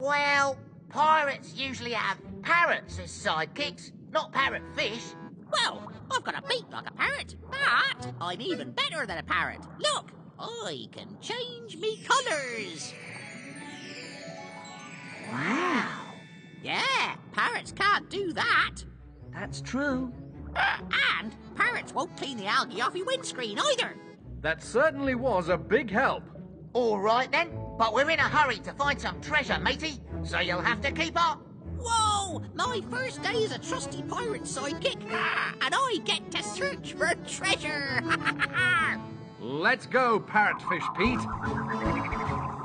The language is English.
Well, pirates usually have parrots as sidekicks, not parrot fish. Well, I've got a beak like a parrot, but I'm even better than a parrot. Look, I can change me colours. Wow. Yeah, parrots can't do that. That's true. Uh, and parrots won't clean the algae off your windscreen either. That certainly was a big help. All right then, but we're in a hurry to find some treasure, matey, so you'll have to keep up. Whoa! My first day as a trusty pirate sidekick, and I get to search for treasure. Let's go, Parrotfish Pete.